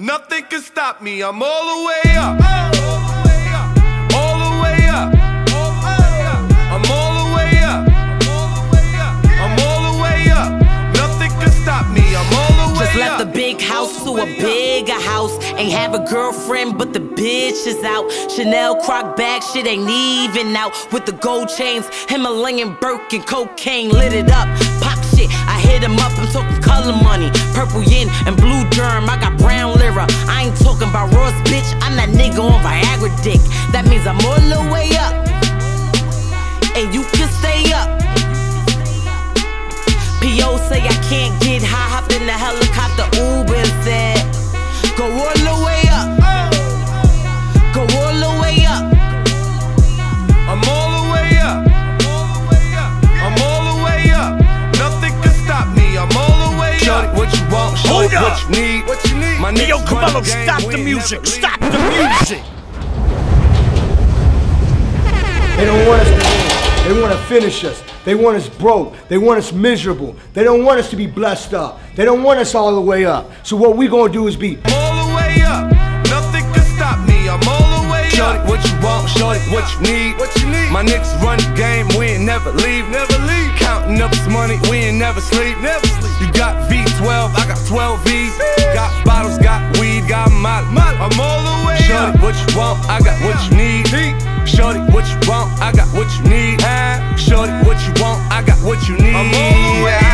Nothing can stop me. I'm all the way up. All the way up. I'm all the way up. I'm all the way up. Nothing can stop me. I'm all the way Just left the big house to a bigger house. Ain't have a girlfriend, but the bitch is out. Chanel croc bag, shit ain't even out. With the gold chains, Himalayan Birkin, cocaine lit it up. Hit him up, I'm talking color money. Purple yin and blue germ, I got brown lira. I ain't talking about Ross, bitch. I'm that nigga on Viagra dick. That means I'm all the way up. And you can stay up. P.O. say I can't get high, hopped in the helicopter, Uber said, Go all what up. you need? What you need? My yo, niggas come run on, the game, stop the music. Stop the music. They don't want us to win. They want to finish us. They want us broke. They want us miserable. They don't want us to be blessed up. They don't want us all the way up. So what we gonna do is be all the way up. Nothing can stop me. I'm all the way Shorty, up. what you want? Shorty, what you need? What you need? My niggas run the game. We ain't never leave. Never leave. Counting up this money. We ain't never sleep. Never sleep. You got all the way Shorty, up. what you want, I got what you need. Shorty, what you want, I got what you need. Shorty, what you want, I got what you need. I'm all the way